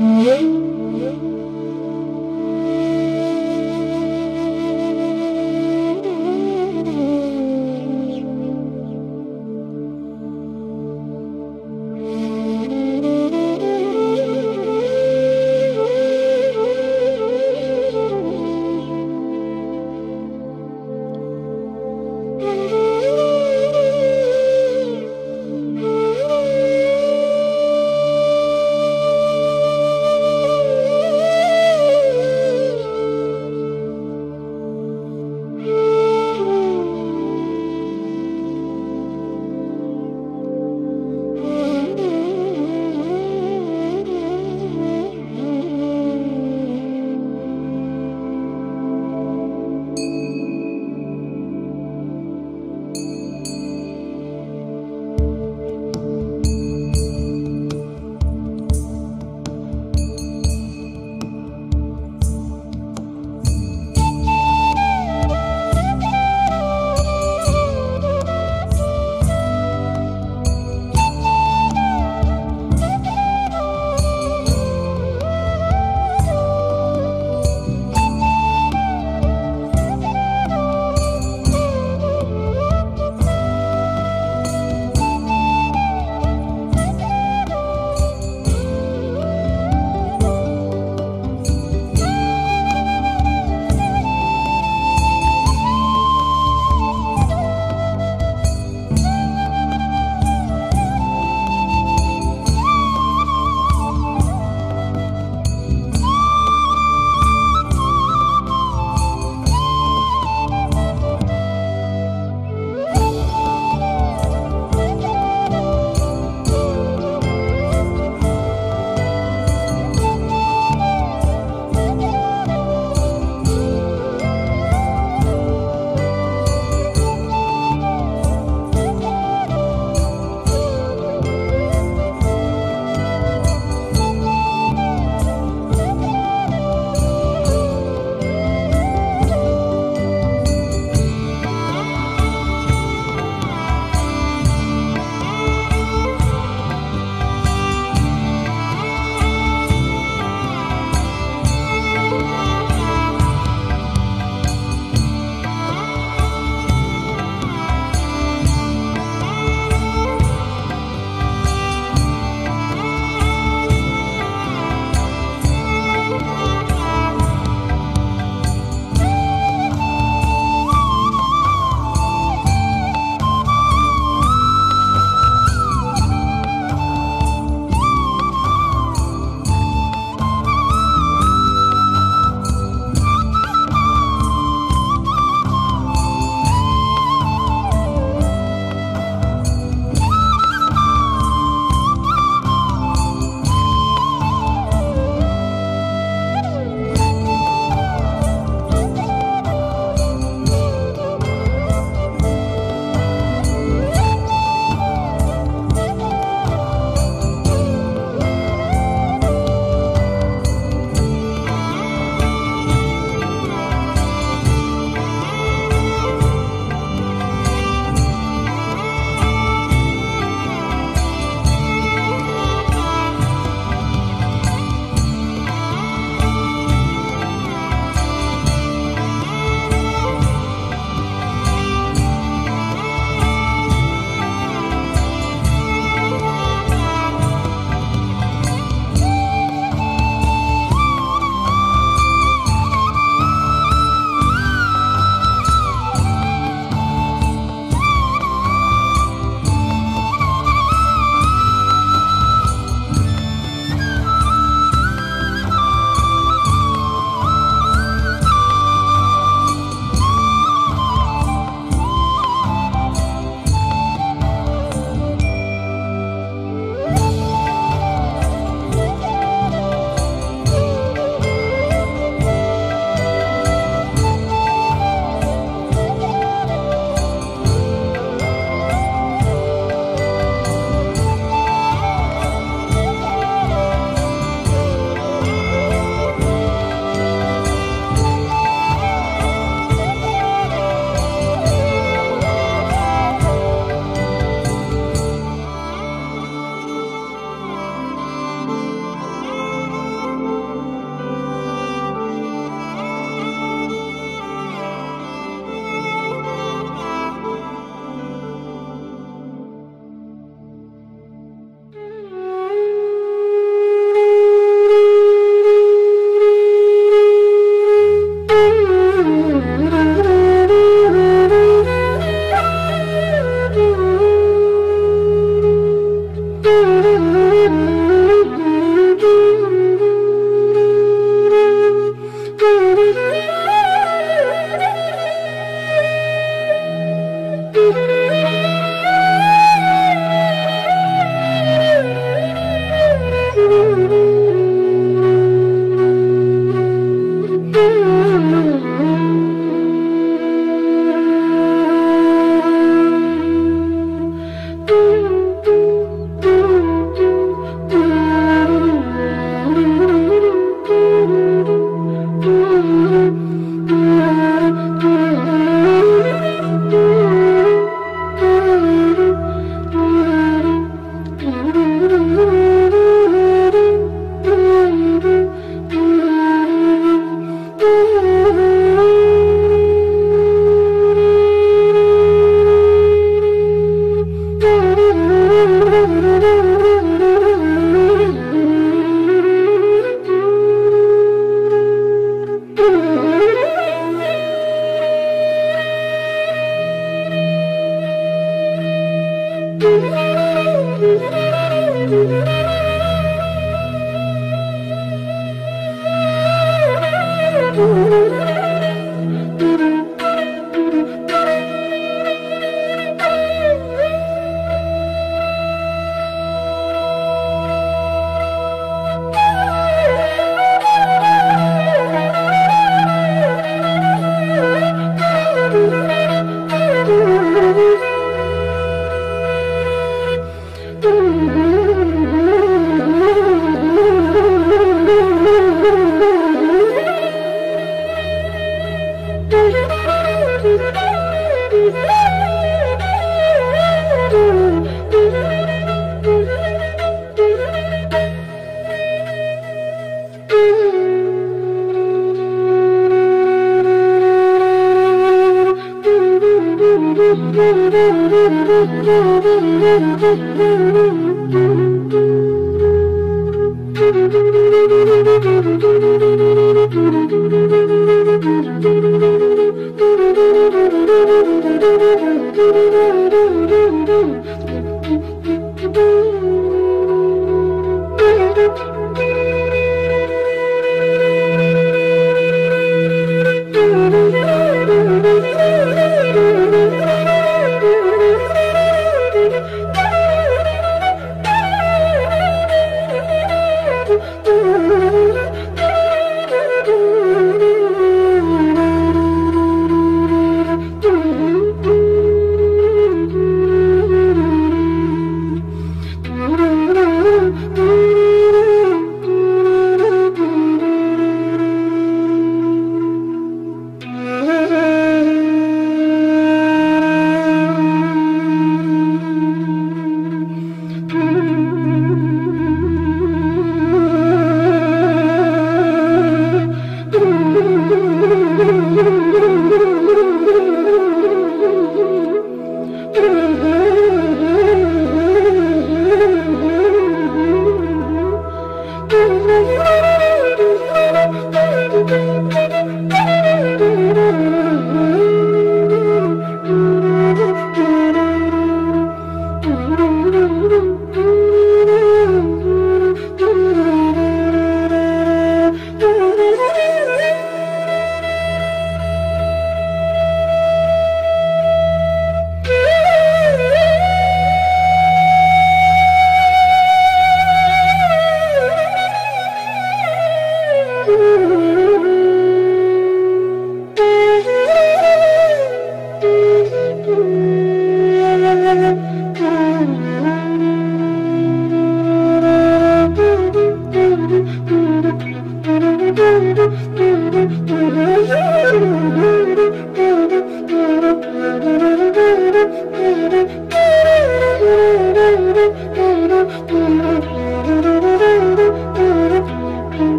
嗯。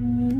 Mm-hmm.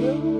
you.